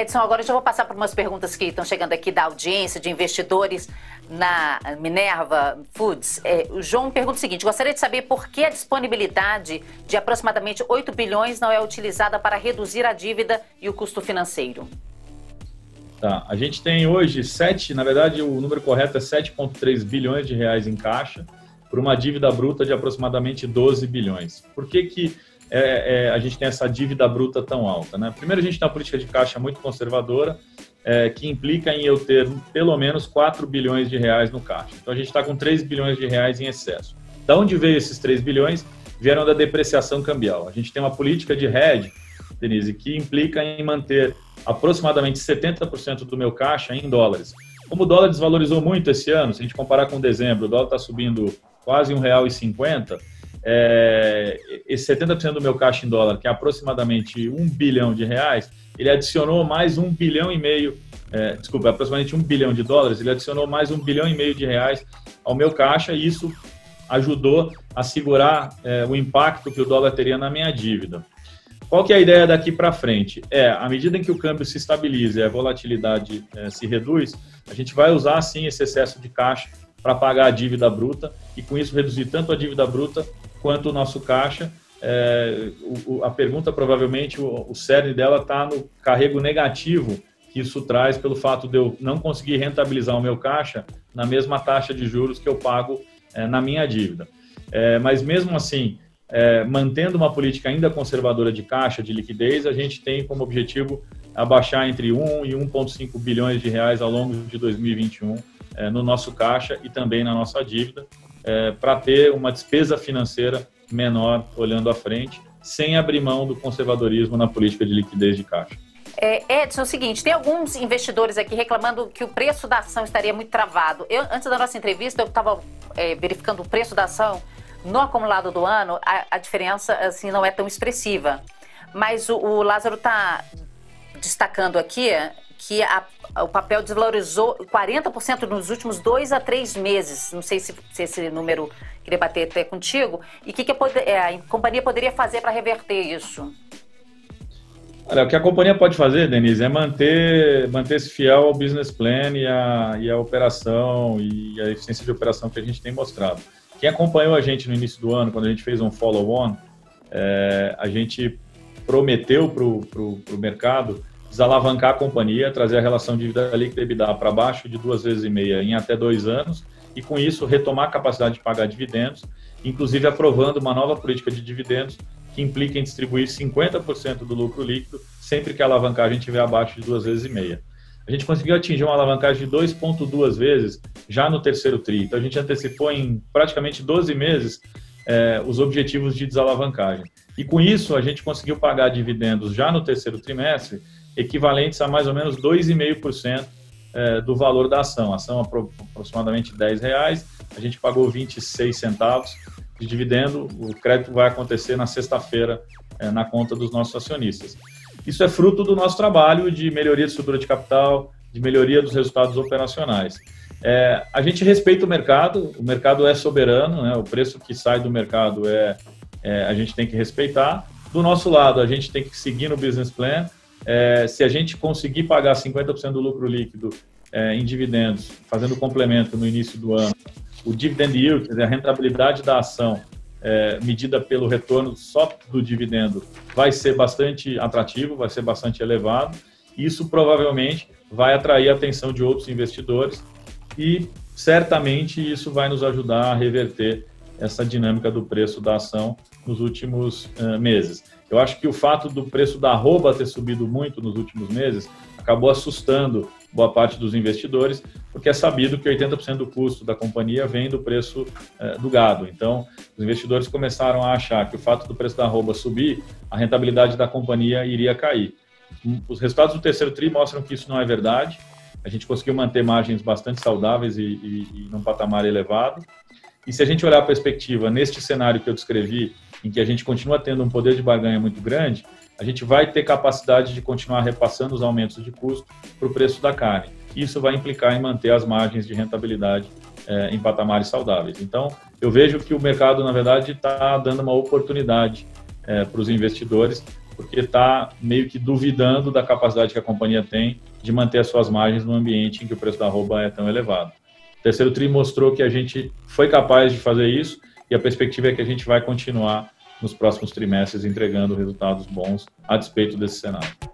Edson, agora eu já vou passar por umas perguntas que estão chegando aqui da audiência, de investidores na Minerva Foods. É, o João pergunta o seguinte: gostaria de saber por que a disponibilidade de aproximadamente 8 bilhões não é utilizada para reduzir a dívida e o custo financeiro. Tá, a gente tem hoje 7, na verdade o número correto é 7,3 bilhões de reais em caixa, por uma dívida bruta de aproximadamente 12 bilhões. Por que, que é, é, a gente tem essa dívida bruta tão alta? Né? Primeiro, a gente tem uma política de caixa muito conservadora, é, que implica em eu ter pelo menos 4 bilhões de reais no caixa. Então, a gente está com 3 bilhões de reais em excesso. Da onde veio esses 3 bilhões? Vieram da depreciação cambial. A gente tem uma política de hedge, Denise, que implica em manter aproximadamente 70% do meu caixa em dólares. Como o dólar desvalorizou muito esse ano, se a gente comparar com dezembro, o dólar está subindo quase R$ 1,50, é, esse 70% do meu caixa em dólar, que é aproximadamente 1 bilhão de reais, ele adicionou mais 1 bilhão e meio, é, desculpa, aproximadamente 1 bilhão de dólares, ele adicionou mais 1 bilhão e meio de reais ao meu caixa e isso ajudou a segurar é, o impacto que o dólar teria na minha dívida. Qual que é a ideia daqui para frente? É, à medida em que o câmbio se estabiliza e a volatilidade é, se reduz, a gente vai usar sim esse excesso de caixa para pagar a dívida bruta e com isso reduzir tanto a dívida bruta quanto o nosso caixa. É, o, a pergunta provavelmente o, o cerne dela está no carrego negativo que isso traz pelo fato de eu não conseguir rentabilizar o meu caixa na mesma taxa de juros que eu pago é, na minha dívida. É, mas mesmo assim, é, mantendo uma política ainda conservadora de caixa, de liquidez, a gente tem como objetivo abaixar entre 1 e 1,5 bilhões de reais ao longo de 2021 é, no nosso caixa e também na nossa dívida, é, para ter uma despesa financeira menor olhando à frente, sem abrir mão do conservadorismo na política de liquidez de caixa. É, Edson, é o seguinte, tem alguns investidores aqui reclamando que o preço da ação estaria muito travado. Eu, antes da nossa entrevista, eu estava é, verificando o preço da ação no acumulado do ano, a, a diferença assim não é tão expressiva. Mas o, o Lázaro está destacando aqui que a, o papel desvalorizou 40% nos últimos dois a três meses. Não sei se, se esse número queria bater até contigo. E o que, que a, é, a companhia poderia fazer para reverter isso? Olha, o que a companhia pode fazer, Denise, é manter, manter-se fiel ao business plan e a, e a operação e a eficiência de operação que a gente tem mostrado. Quem acompanhou a gente no início do ano, quando a gente fez um follow-on, é, a gente prometeu para o mercado desalavancar a companhia, trazer a relação dívida líquida EBITDA para baixo de duas vezes e meia em até dois anos e, com isso, retomar a capacidade de pagar dividendos, inclusive aprovando uma nova política de dividendos que implica em distribuir 50% do lucro líquido sempre que a alavancagem estiver abaixo de duas vezes e meia a gente conseguiu atingir uma alavancagem de 2,2 vezes já no terceiro TRI. Então, a gente antecipou em praticamente 12 meses é, os objetivos de desalavancagem. E com isso, a gente conseguiu pagar dividendos já no terceiro trimestre, equivalentes a mais ou menos 2,5% é, do valor da ação. A ação aproximadamente 10 reais, a gente pagou 26 centavos de dividendo. O crédito vai acontecer na sexta-feira é, na conta dos nossos acionistas. Isso é fruto do nosso trabalho de melhoria de estrutura de capital, de melhoria dos resultados operacionais. É, a gente respeita o mercado, o mercado é soberano, né? o preço que sai do mercado é, é, a gente tem que respeitar. Do nosso lado, a gente tem que seguir no business plan. É, se a gente conseguir pagar 50% do lucro líquido é, em dividendos, fazendo complemento no início do ano, o dividend yield, quer dizer, a rentabilidade da ação, é, medida pelo retorno só do dividendo vai ser bastante atrativo, vai ser bastante elevado. Isso provavelmente vai atrair a atenção de outros investidores e certamente isso vai nos ajudar a reverter essa dinâmica do preço da ação nos últimos uh, meses. Eu acho que o fato do preço da arroba ter subido muito nos últimos meses acabou assustando boa parte dos investidores, porque é sabido que 80% do custo da companhia vem do preço eh, do gado. Então, os investidores começaram a achar que o fato do preço da arroba subir, a rentabilidade da companhia iria cair. Os resultados do terceiro TRI mostram que isso não é verdade. A gente conseguiu manter margens bastante saudáveis e, e, e num patamar elevado. E se a gente olhar a perspectiva neste cenário que eu descrevi, em que a gente continua tendo um poder de barganha muito grande, a gente vai ter capacidade de continuar repassando os aumentos de custo para o preço da carne. Isso vai implicar em manter as margens de rentabilidade é, em patamares saudáveis. Então, eu vejo que o mercado, na verdade, está dando uma oportunidade é, para os investidores, porque está meio que duvidando da capacidade que a companhia tem de manter as suas margens no ambiente em que o preço da arroba é tão elevado. O terceiro TRI mostrou que a gente foi capaz de fazer isso e a perspectiva é que a gente vai continuar nos próximos trimestres entregando resultados bons a despeito desse cenário.